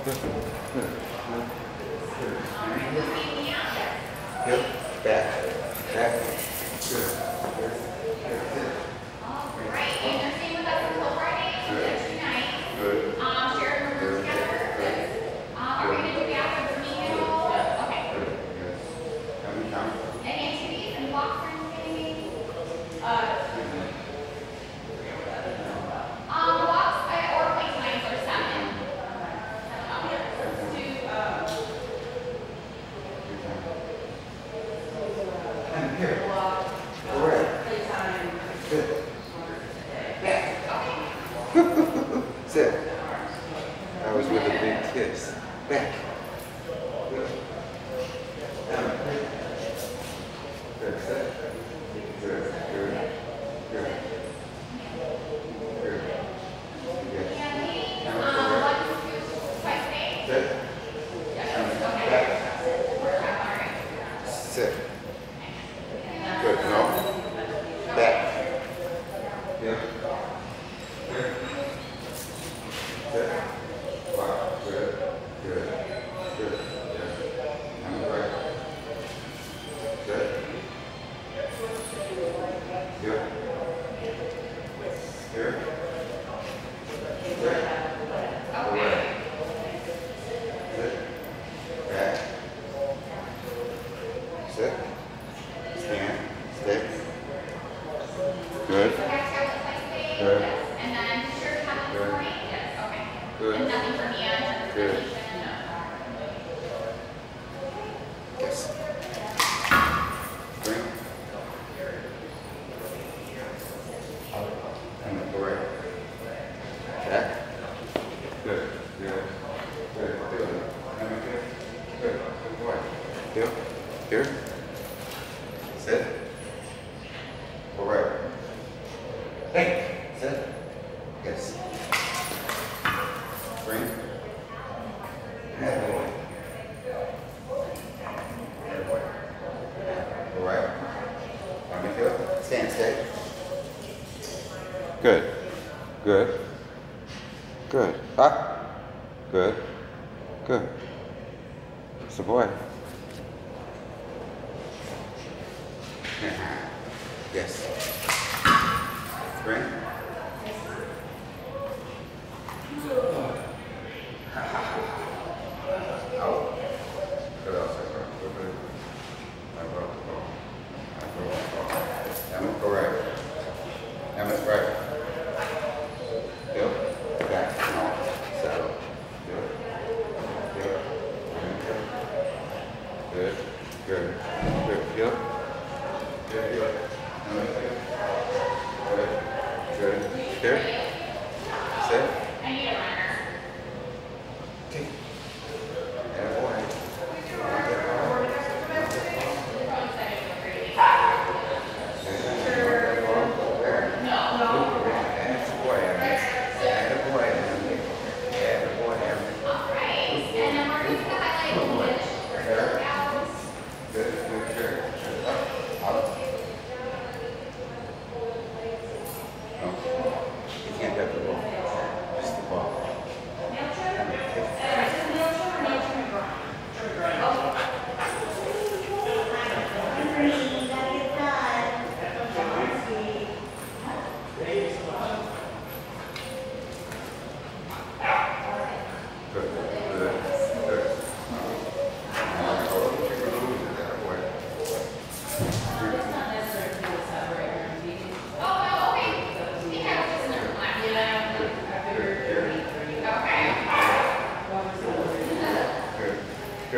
Yep, back, back. Good. Good. Good. フッ! Stick. Stand. Stick. Good. Good. And then sure have Good. Okay. Good. nothing for me on Good. Yes. Bring. And the board. Check. Good. Good. Good. Good. Good. Good. Good boy. Here. Here. Good. Good. ah, Good. Good. It's a boy. Yes. Spring? Emma's right.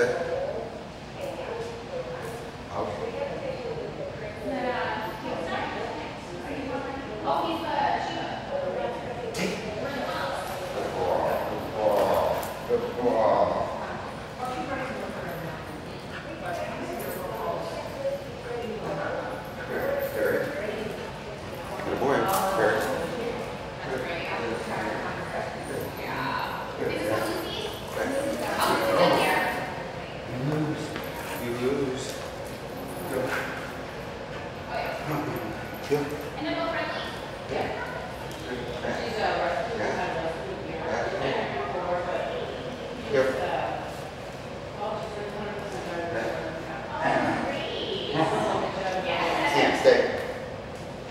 that? Okay. Yeah. Animal friendly? She's a rescue, kind of rescue here. Before, but she Yep. uh, well, she's like 100% diabetic. Can't stay.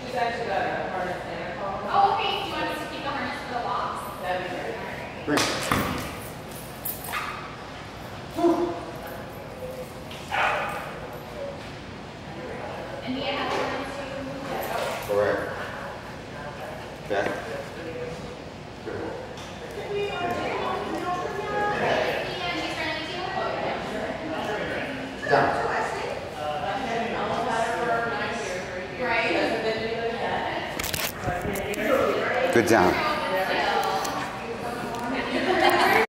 She's actually got a heart attack. Oh, okay, do you want us to keep the harness for the walks? That'd be great. Bring. And Mia has one too? Correct. Too? Down. Good down.